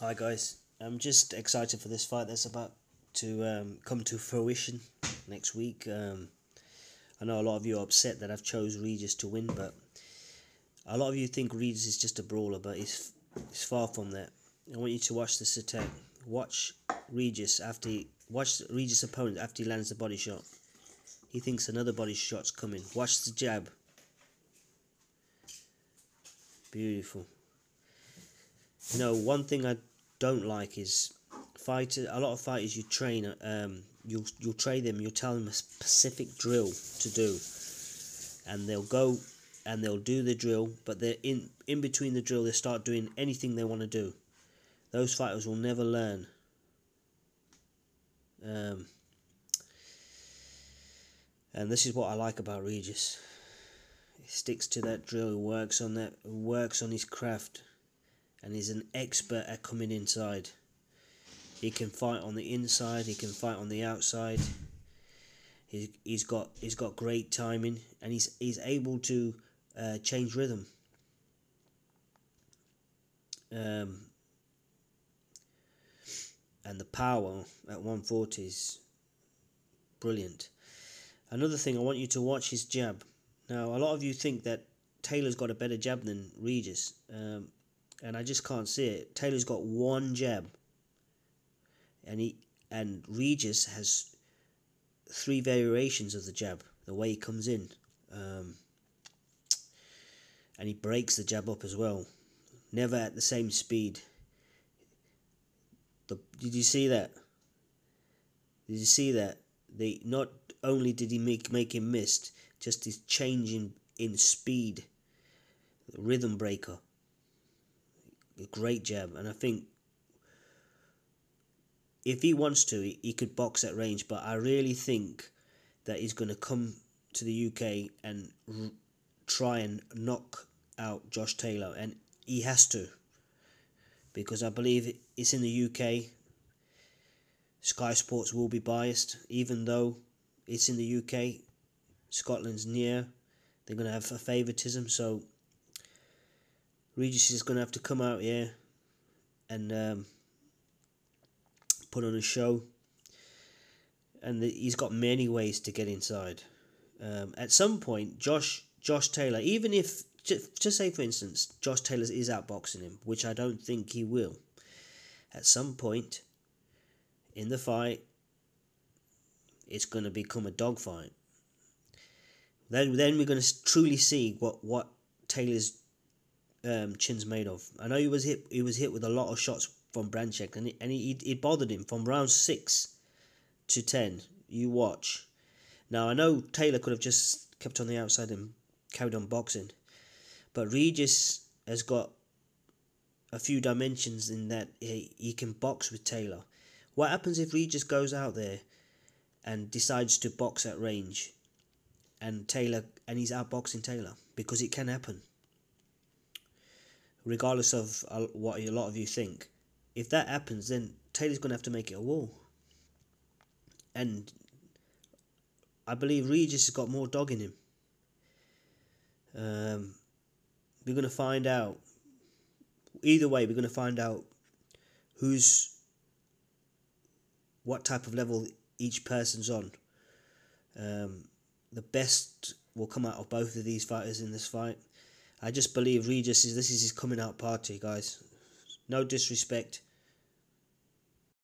Hi guys, I'm just excited for this fight that's about to um, come to fruition next week. Um, I know a lot of you are upset that I've chose Regis to win, but a lot of you think Regis is just a brawler, but he's, he's far from that. I want you to watch this attack. Watch Regis after he, watch Regis' opponent after he lands the body shot. He thinks another body shot's coming. Watch the jab. Beautiful. You know, one thing I don't like is fighters. A lot of fighters you train, um, you'll you'll train them. You'll tell them a specific drill to do, and they'll go and they'll do the drill. But they're in in between the drill. They start doing anything they want to do. Those fighters will never learn. Um, and this is what I like about Regis. He sticks to that drill. He works on that. Works on his craft and he's an expert at coming inside. He can fight on the inside, he can fight on the outside. He's, he's got he's got great timing and he's he's able to uh, change rhythm. Um, and the power at 140 is brilliant. Another thing I want you to watch is jab. Now a lot of you think that Taylor's got a better jab than Regis. Um, and I just can't see it. Taylor's got one jab, and he and Regis has three variations of the jab. The way he comes in, um, and he breaks the jab up as well. Never at the same speed. The, did you see that? Did you see that? They not only did he make make him missed, just his change in, in speed, rhythm breaker great jab, and I think if he wants to, he, he could box at range. But I really think that he's going to come to the UK and r- try and knock out Josh Taylor, and he has to because I believe it's in the UK. Sky Sports will be biased, even though it's in the UK. Scotland's near. They're going to have a favouritism, so Regis is going to have to come out here and um, put on a show. And the, he's got many ways to get inside. Um, at some point, Josh Josh Taylor, even if just, just say for instance, Josh Taylor is outboxing him, which I don't think he will. At some point in the fight, it's going to become a dogfight. Then, then we're going to truly see what what Taylor's um, Chin's made of. I know he was hit. He was hit with a lot of shots from Baranchyk, and it, and it, it bothered him from round six to ten. You watch. Now I know Taylor could have just kept on the outside and carried on boxing, but Regis has got a few dimensions in that he, he can box with Taylor. What happens if Regis goes out there and decides to box at range, and Taylor and he's outboxing Taylor because it can happen regardless of what a lot of you think. If that happens, then Taylor's going to have to make it a wall. And I believe Regis has got more dog in him. Um, we're going to find out. Either way, we're going to find out who's what type of level each person's on. Um, the best will come out of both of these fighters in this fight. I just believe Regis is this is his coming out party, guys. No disrespect.